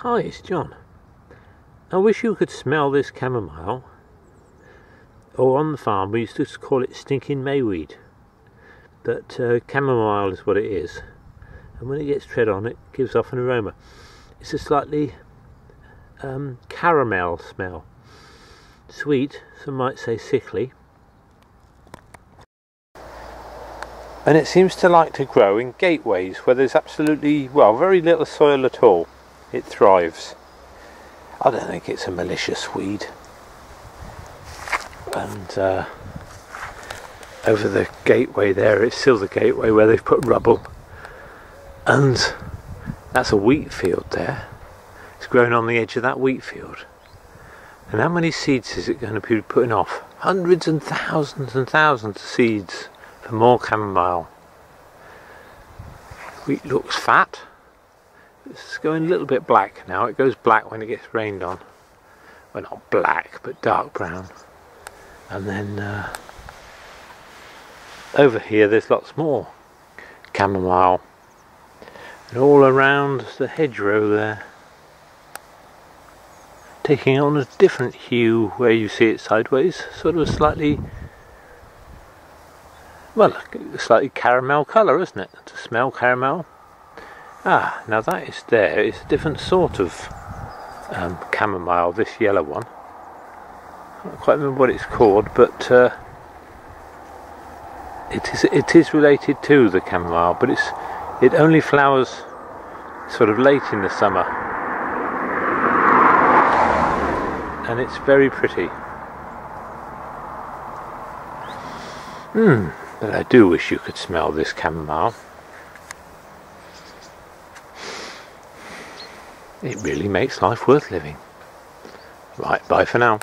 Hi, it's John. I wish you could smell this chamomile. Or on the farm, we used to call it stinking mayweed. But uh, chamomile is what it is. And when it gets tread on, it gives off an aroma. It's a slightly um, caramel smell. Sweet, some might say sickly. And it seems to like to grow in gateways where there's absolutely, well, very little soil at all. It thrives. I don't think it's a malicious weed. And uh, over the gateway there, it's still the gateway where they've put rubble. And that's a wheat field there. It's grown on the edge of that wheat field. And how many seeds is it going to be putting off? Hundreds and thousands and thousands of seeds for more chamomile. Wheat looks fat. It's going a little bit black now. It goes black when it gets rained on. Well, not black, but dark brown. And then uh, over here, there's lots more chamomile. And all around the hedgerow there, taking on a different hue where you see it sideways, sort of a slightly, well, slightly caramel colour, isn't it? To smell caramel. Ah, now that is there. It's a different sort of um, chamomile, this yellow one. I can't quite remember what it's called, but uh, it is it is related to the chamomile, but it's it only flowers sort of late in the summer, and it's very pretty. Hmm, but I do wish you could smell this chamomile. It really makes life worth living. Right, bye for now.